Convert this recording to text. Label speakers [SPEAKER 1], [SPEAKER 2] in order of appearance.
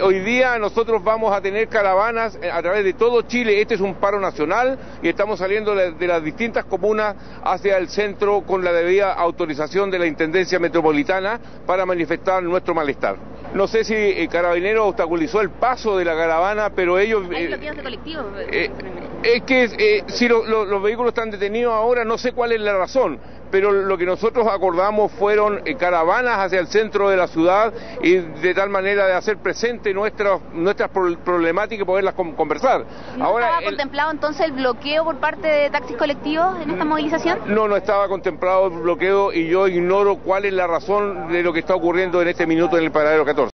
[SPEAKER 1] Hoy día nosotros vamos a tener caravanas a través de todo Chile. Este es un paro nacional y estamos saliendo de las distintas comunas hacia el centro con la debida autorización de la Intendencia Metropolitana para manifestar nuestro malestar. No sé si el carabinero obstaculizó el paso de la caravana, pero ellos...
[SPEAKER 2] Hay bloqueos de colectivos.
[SPEAKER 1] Eh, es que eh, si lo, lo, los vehículos están detenidos ahora, no sé cuál es la razón, pero lo que nosotros acordamos fueron eh, caravanas hacia el centro de la ciudad y de tal manera de hacer presente nuestras nuestras problemáticas y poderlas
[SPEAKER 2] conversar. ¿No ahora, estaba contemplado entonces el bloqueo por parte de taxis colectivos en esta movilización?
[SPEAKER 1] No, no estaba contemplado el bloqueo y yo ignoro cuál es la razón de lo que está ocurriendo en este minuto en el paradero 14.